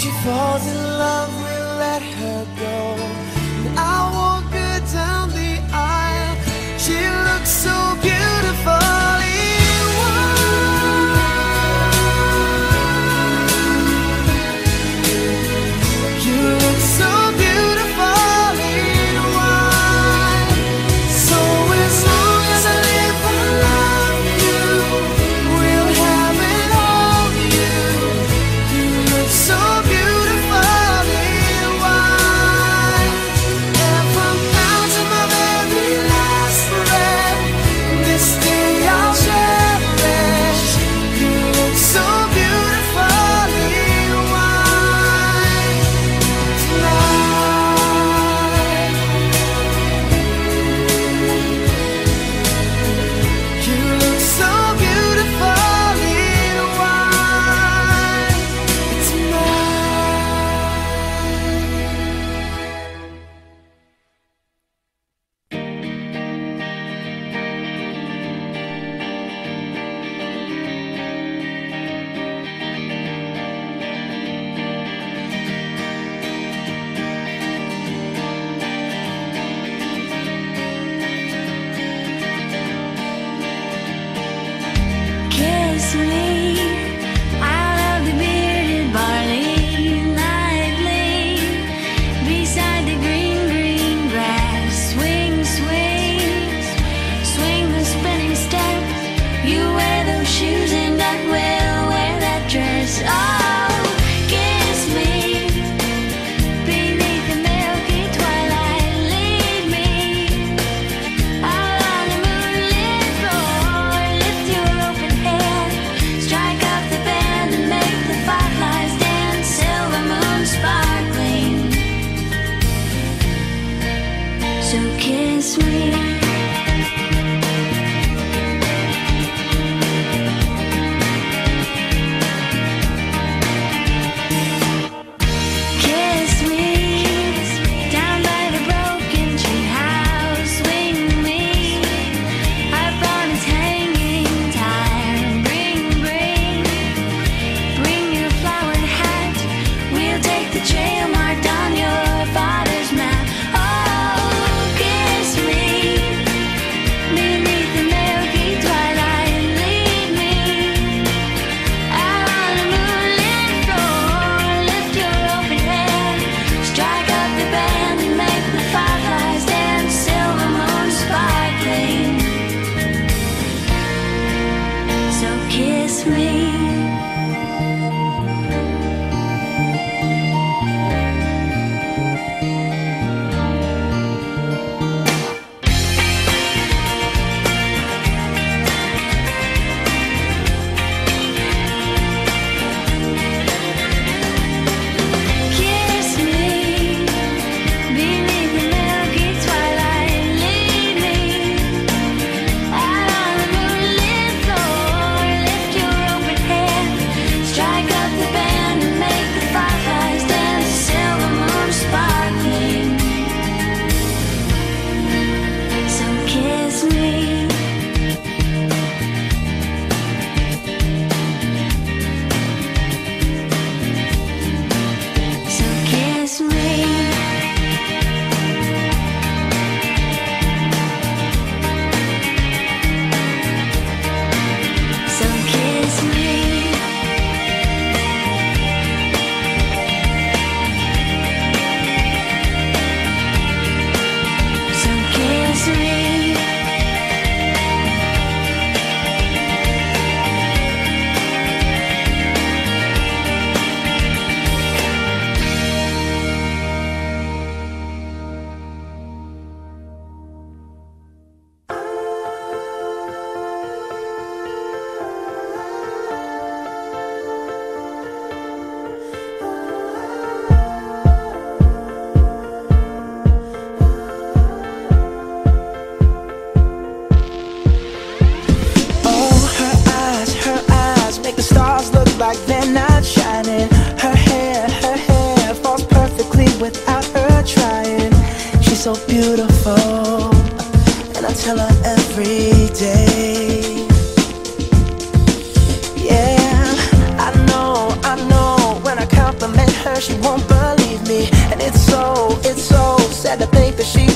She falls in love,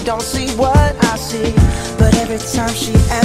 don't see what I see. But every time she asks,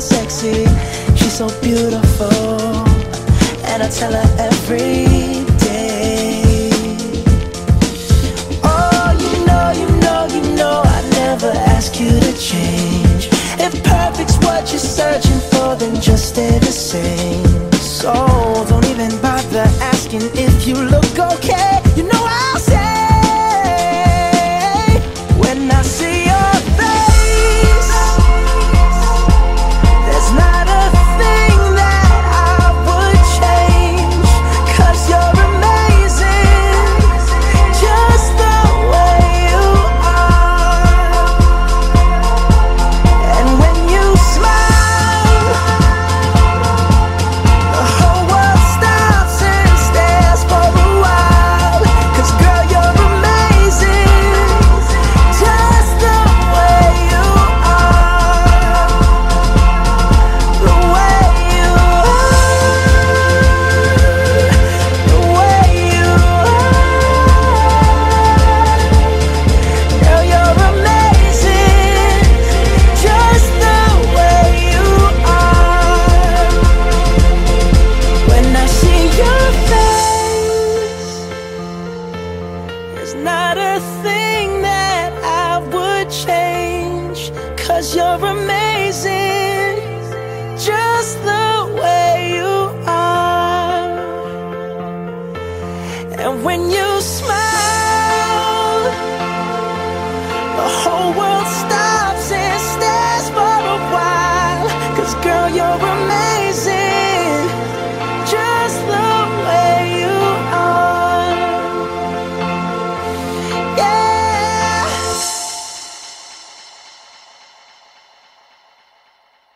sexy, she's so beautiful, and I tell her every day. Oh, you know, you know, you know, I never ask you to change. If perfect's what you're searching for, then just stay the same. So don't even bother asking if you look okay. You know I. whole